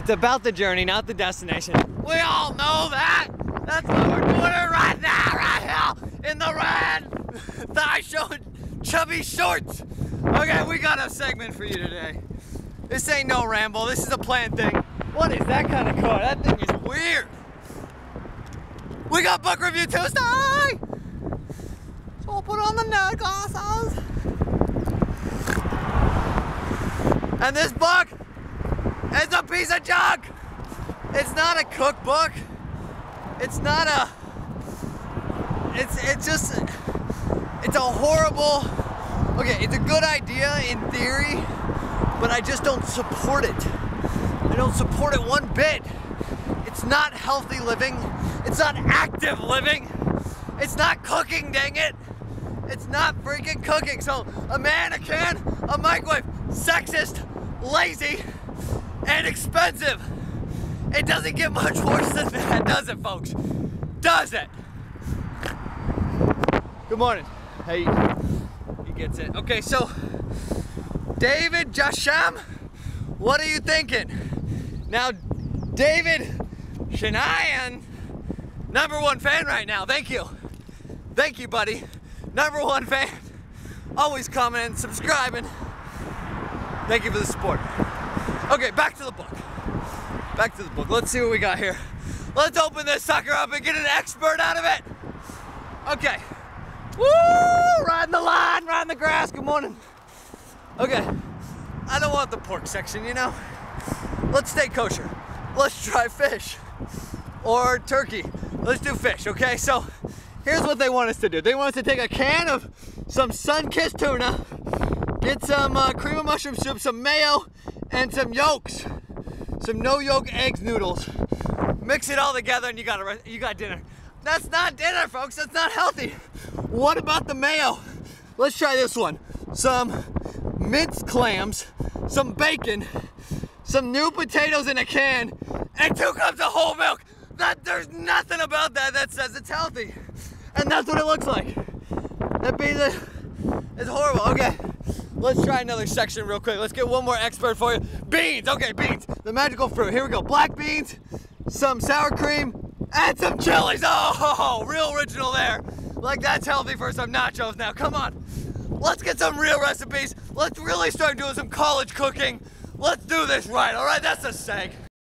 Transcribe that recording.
It's about the journey, not the destination. We all know that. That's why we're doing right now, right here in the red thigh showing chubby shorts. Okay, we got a segment for you today. This ain't no ramble. This is a planned thing. What is that kind of car? That thing is weird. We got book review Tuesday. So put on the nerd glasses. And this book is a junk. It's not a cookbook. It's not a. It's it's just. It's a horrible. Okay, it's a good idea in theory, but I just don't support it. I don't support it one bit. It's not healthy living. It's not active living. It's not cooking, dang it. It's not freaking cooking. So a man, a can, a microwave, sexist, lazy, and expensive. It doesn't get much worse than that, does it, folks? Does it? Good morning. Hey, he gets it. Okay, so David Jasham, what are you thinking? Now, David Shayani, number one fan right now. Thank you. Thank you, buddy. Number one fan. Always commenting, subscribing. Thank you for the support. Okay, back to the book. Back to the book. Let's see what we got here. Let's open this sucker up and get an expert out of it. Okay. Woo! Riding the line, riding the grass. Good morning. Okay. I don't want the pork section, you know? Let's stay kosher. Let's try fish or turkey. Let's do fish, okay? So here's what they want us to do. They want us to take a can of some sun-kissed tuna, get some uh, cream of mushroom soup, some mayo, and some yolks, some no yolk eggs noodles. Mix it all together and you got a, you got dinner. That's not dinner, folks. That's not healthy. What about the mayo? Let's try this one. Some minced clams, some bacon, some new potatoes in a can, and two cups of whole milk. That there's nothing about that that says it's healthy. And that's what it looks like. That pizza is horrible. Okay. Let's try another section real quick. Let's get one more expert for you. Beans, okay, beans. The magical fruit. Here we go. Black beans, some sour cream, and some chilies. Oh, real original there. Like that's healthy for some nachos now. Come on. Let's get some real recipes. Let's really start doing some college cooking. Let's do this right, all right? That's a seg.